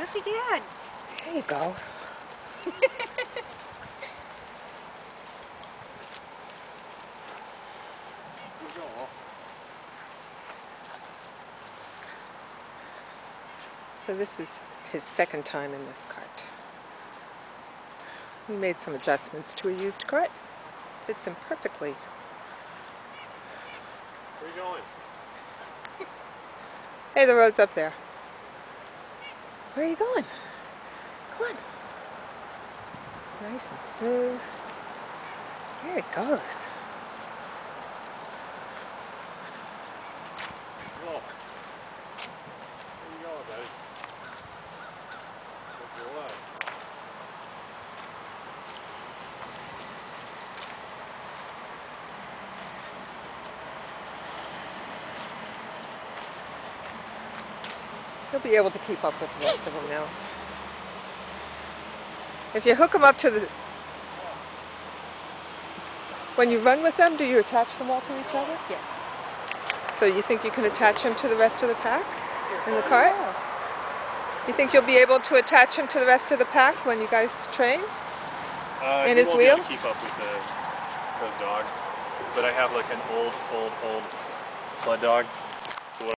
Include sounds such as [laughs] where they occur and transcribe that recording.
How's he dad? There you go. [laughs] So this is his second time in this cart. We made some adjustments to a used cart. Fits him perfectly. Where are you going? Hey, the road's up there. Where are you going? Come on. Nice and smooth. There it goes. Go. Where you going, buddy? Look your left. He'll be able to keep up with the rest of them now. If you hook them up to the... When you run with them, do you attach them all to each other? Yes. So you think you can attach him to the rest of the pack in the cart? You think you'll be able to attach him to the rest of the pack when you guys train? Uh, And he his won't be able wheels? to keep up with the, those dogs. But I have like an old, old, old sled dog